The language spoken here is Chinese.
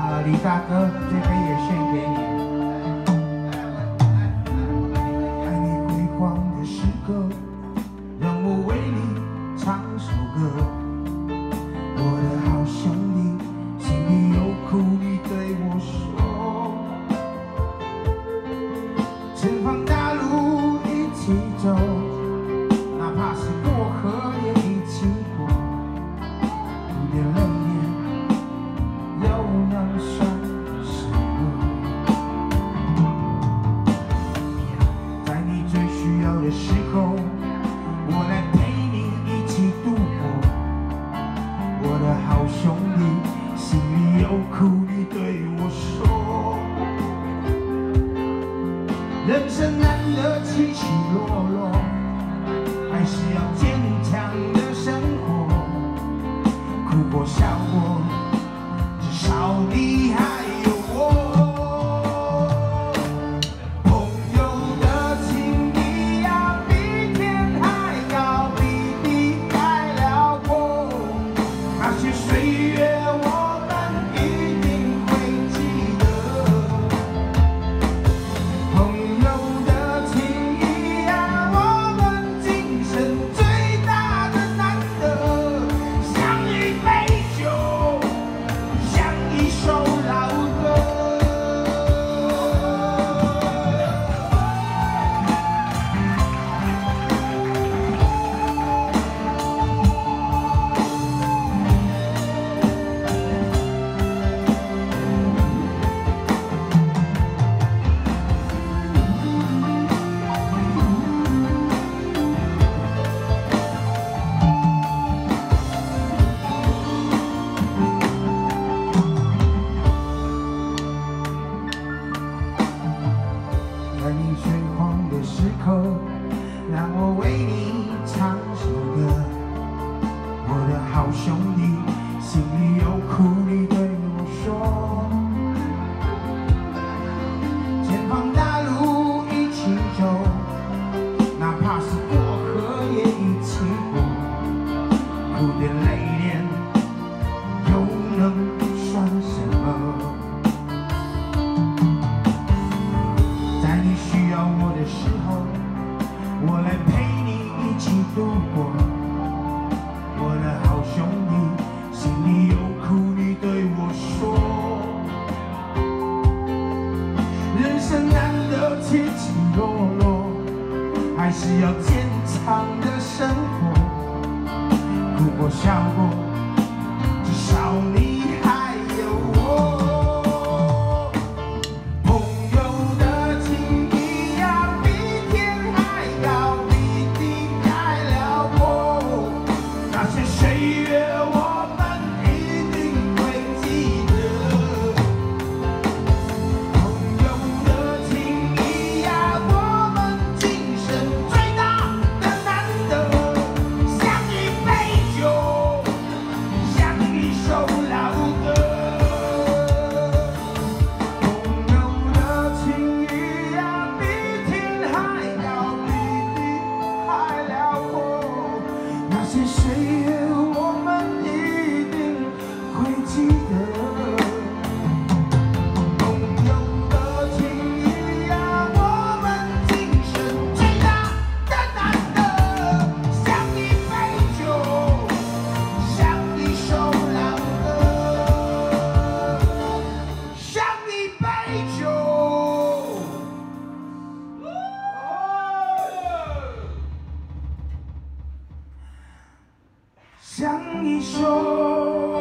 啊李大哥这杯也献给你。有苦你对我说。人生难得起起落落，还是要坚强的生活，哭过笑。时候我来陪你一起度过我的好兄弟心里有苦你对我说人生难得起起落落还是要坚强的生活哭过笑过至少你想一首。